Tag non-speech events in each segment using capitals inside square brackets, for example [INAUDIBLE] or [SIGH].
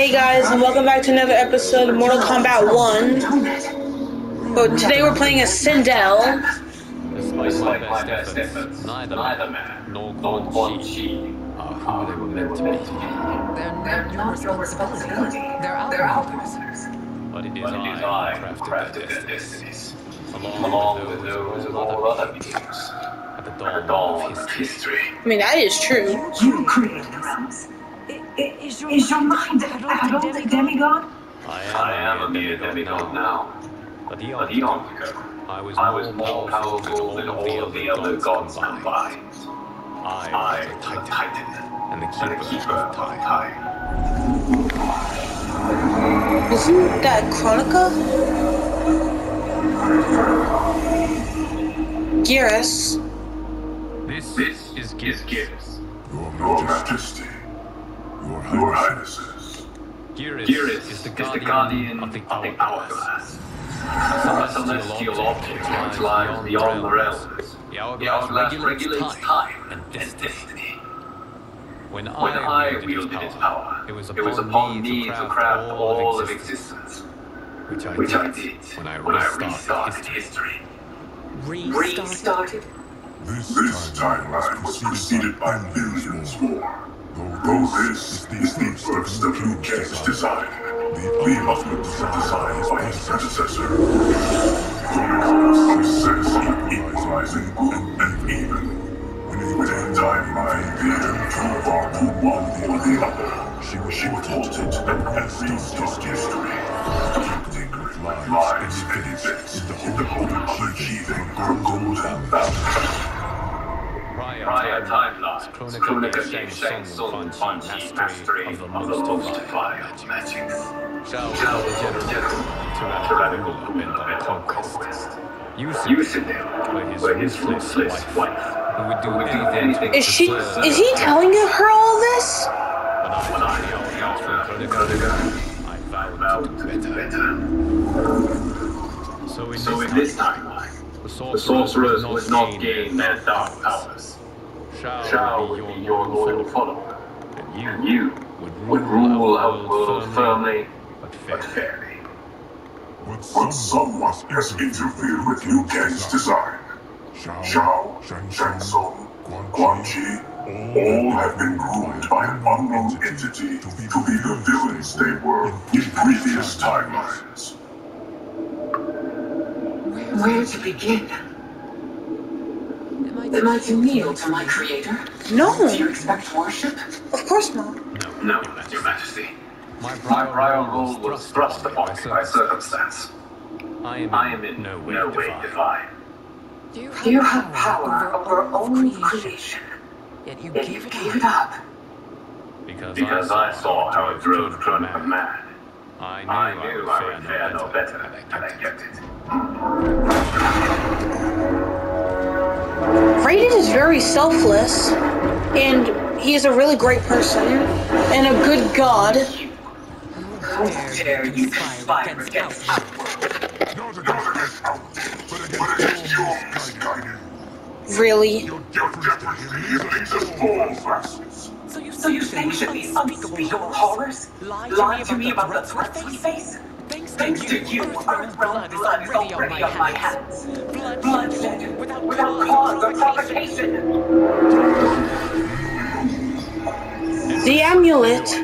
Hey guys, and welcome back to another episode of Mortal Kombat 1. But today we're playing as Sindel. Despite my best efforts, neither man nor Quan Chi are who they were meant to be. They're not your responsibility. They're outsiders. But it is But it is I I who who crafted crafted their their destinies, destinies, along along with with those those of of all other other beings, beings, at the at dawn of of history. history. I mean, that is true. You created the realms. I- i- Is your, is your mind an adult demigod? I I am am a a mere demigod now, but but eons eons ago, ago, I was I was more more powerful than all of the other gods combined. combined. I I was was a a titan, titan, and the and the keeper keeper of of time. time. Isn't that Kronika? Geras. This This is is Geras. Geras. Your Majesty, Your Highnesses, Geras Geras is the guardian guardian of the hourglass, hourglass. a A celestial object which lies beyond the realms. The The hourglass hourglass regulates regulates time time and and destiny. destiny. When When I I wielded its power, it was upon me to craft all of existence, which I which I did did when I when I restarted restarted history. history. Restarted? this timeline was preceded by millions more. Though this is the first of Liu Kang's design, the ultimate design by his predecessor. Success in equalizing good and evil. When time, my dear, too far to one or the other, she was halted and restart history. Keeping lives and events in the hope of achieving her golden balance. Prior timelines, Kronika gave Shang Tsung Quan Chi mastery of the most vile magics. Shao Shao was was the the general, general, tyrannical tyrannical ruler ruler bent bent on on conquest. conquest. Yusuf, were his were ruthless ruthless wife, wife, who would do who would do anything anything Is she? Is he telling her all this? When I When I took the took the hourglass hour from from Kronika, Kronika, I I vowed vowed to to do do better. better. So in So in this this time, timeline, the the sorcerers sorcerers would would not not gain gain their their dark dark powers. Powers. Shao Shao would would be your loyal follower, and and you you would would rule our world firmly but but fairly. fairly. But someone has interfered with Liu Kang's design. Shao, Shang Tsung, Quan Chi, all have been groomed by an unknown entity to be the villains they were in previous timelines. Where to begin? Am I to kneel to my creator? No, Do you expect worship? of course not. No, no, Your Majesty. My My prior prior role role was thrust upon me by circumstance. I am I am in no way no way divine. divine. Do you have power over your own creation? Yet you Yet gave you it gave up. it up. Because, Because I saw how it drove Kronika mad. I knew I knew I would fare no better had I kept it. Raiden is very selfless, and he is a really great person, and a good god. Really. So you So you sanction these unspeakable horrors? Lie to me about the threats we face? Thanks to you, Earthrealm blood is already on my hands. Without cause or provocation. The amulet. Stay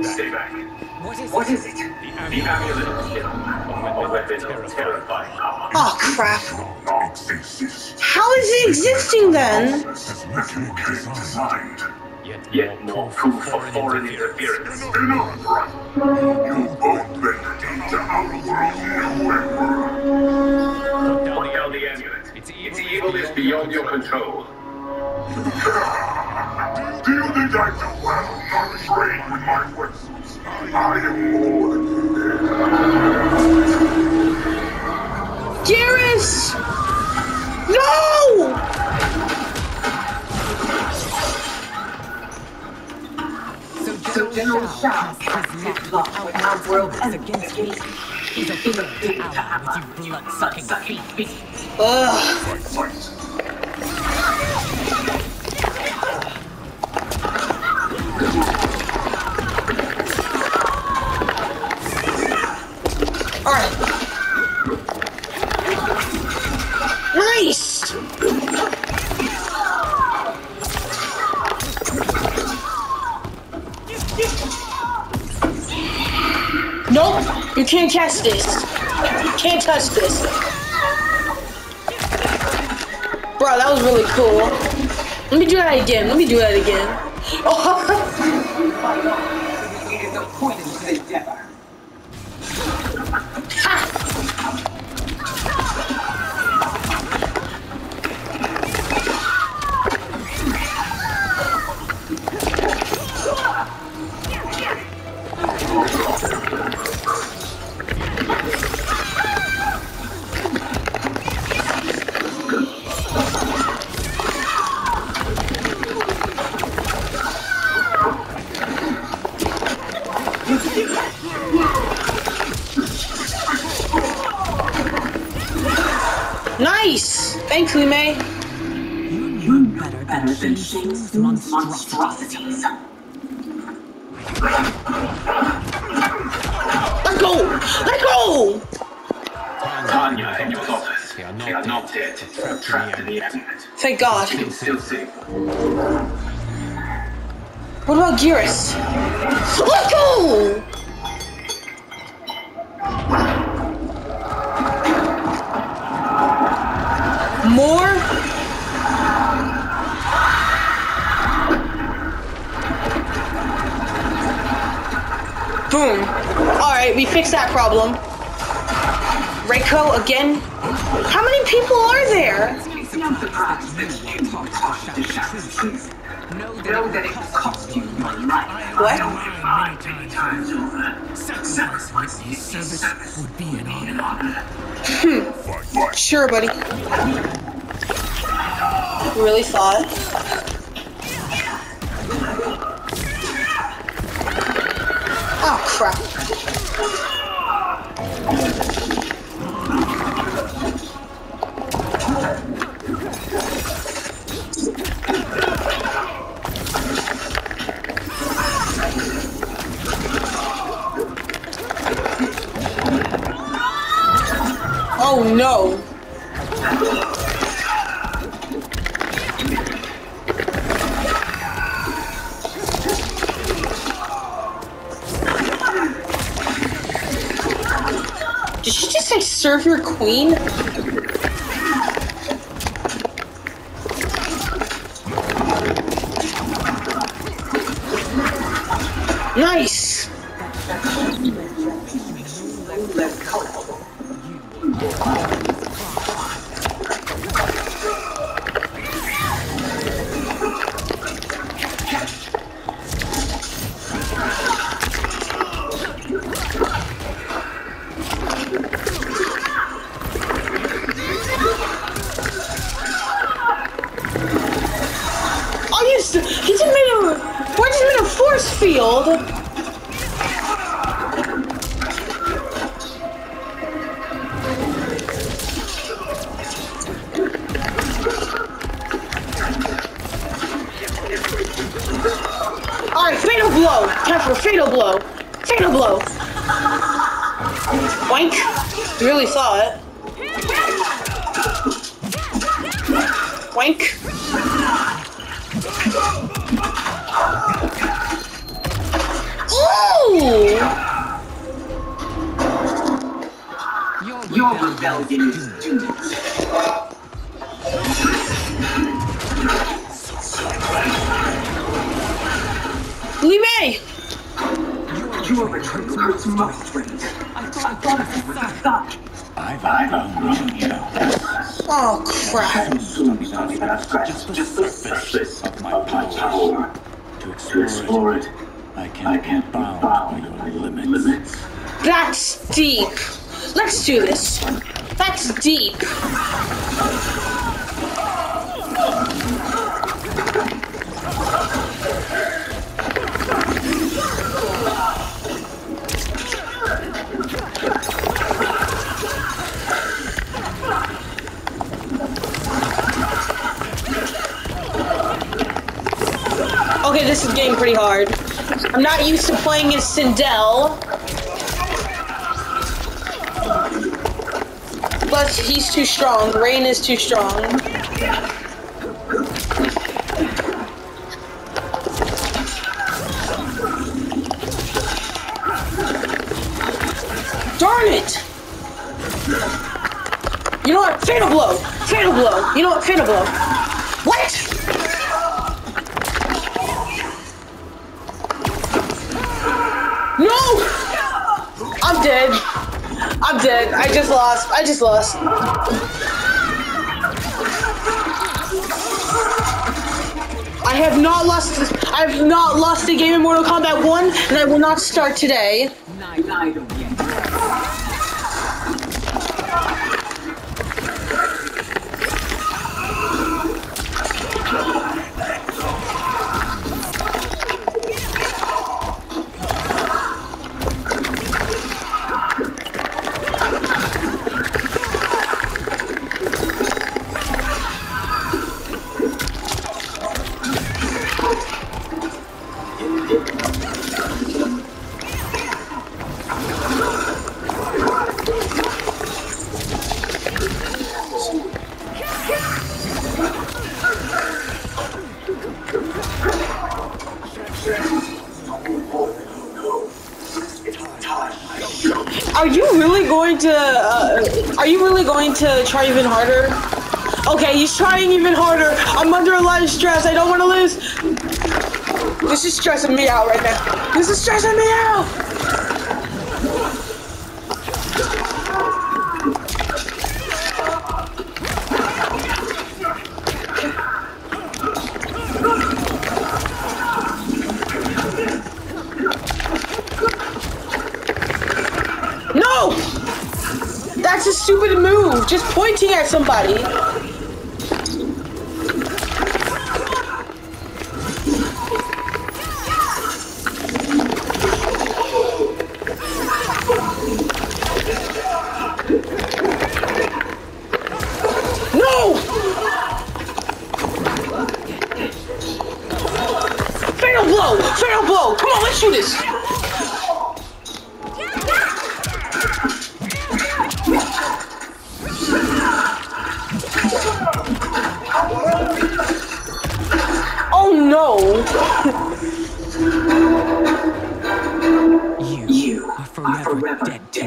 back. Stay back. What is What it? is it? The amulet of Kill, a weapon of terrifying power. Oh crap. How is it existing then? As Liu Kang designed. Yet, Yet more more proof proof for of foreign interference. interference. Enough, right? You both bended into our world new emperor. Put down Put the down the amulet. amulet. Its Its evil evil is beyond your control. Do you think I do well not trained with my weapons? I am more than Geras! No! So General Shao casts his lot with our world against me. He's a He's a fool big to ally with you blood-sucking feet. Ugh. Catch this. You can't touch this. Bro, that was really cool. Let me do that again. Let me do that again. [LAUGHS] Oh, Thanks, Mei. You knew better than Better than Shang Tsung's Shang monstrosities. Let go. Let go. Tanya and your daughters, they are not dead, trapped in the amulet. Thank God. Still safe. What about Geras? Let go. That problem. Reiko again? How many people are there? What? Honor. Sure, buddy. Really thought. Oh, crap. Oh serve your queen? Nice. Saw it. Boink! Ooh! Your rebellion is doomed. Mei! Your betrayal hurts most great. I thought it was a thought. I've outgrown you. Oh crap. Soon be something that scratches just the surface of my power. To explore it, I can't be bound by your limits. That's deep. Let's do this. That's deep. Okay, this is getting pretty hard. I'm not used to playing as Sindel. But he's too strong. Rain is too strong. Darn it! You know what? Fatal blow! Fatal blow! You know what? Fatal blow. What? No! I'm dead. I'm dead. I just lost. I just lost. I have not lost. I have not lost a game in Mortal Kombat 1, and I will not start today. Neither will to? Uh, are you really going to try even harder? Okay, he's trying even harder. I'm under a lot of stress. I don't want to lose. This is stressing me out right now. This is stressing me out. Just pointing at somebody.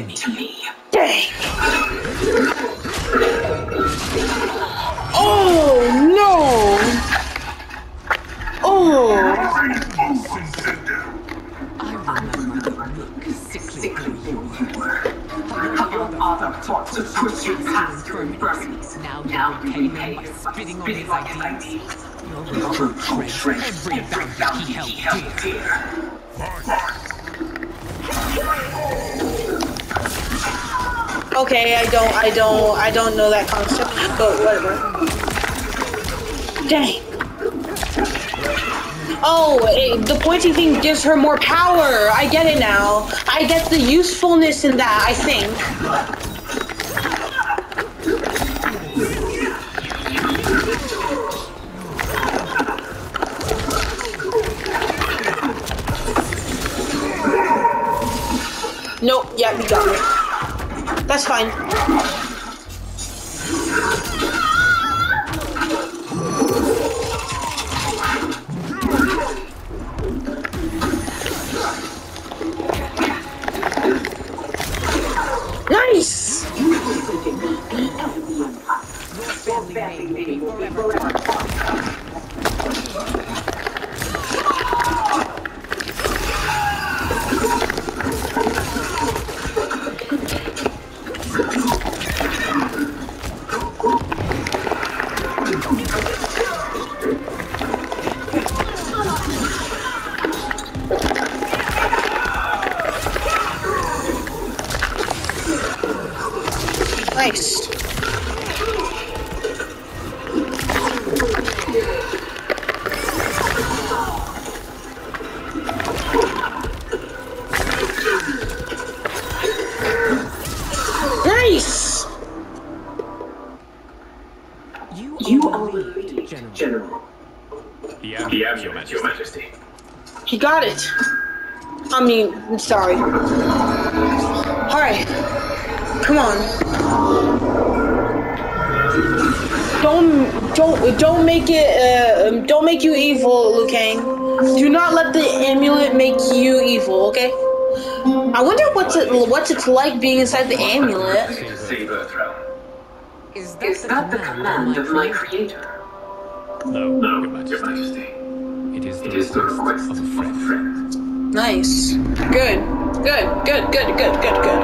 Dead, to me. Dang! Oh no! Oh! I remember the sickly you were. Your father fought to push you past your infirmities. Now Now you you repay repay him him by by spitting on his ideals. Your Your recruit recruit treads treads every boundary he he held dear. dear. Okay, I don't, I don't, I don't know that concept, but whatever. Dang. Oh, it, the pointy thing gives her more power. I get it now. I get the usefulness in that, I think. Nope, yeah, you got me. That's fine. Got it. I mean, I'm sorry. Alright. Come on. don't don't don't make it uh, um, don't make you evil, Liu Kang. Do not let the amulet make you evil, okay? I wonder what's it what's it like being inside the amulet. Is that, Is that the command of my creator? No, No, Your Your Majesty. It is the, it is the request, of a friend. Nice. Good. Good, good, good, good, good, good.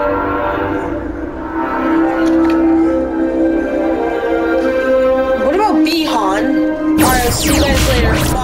What about Behan? Alright, see you guys later. Bye.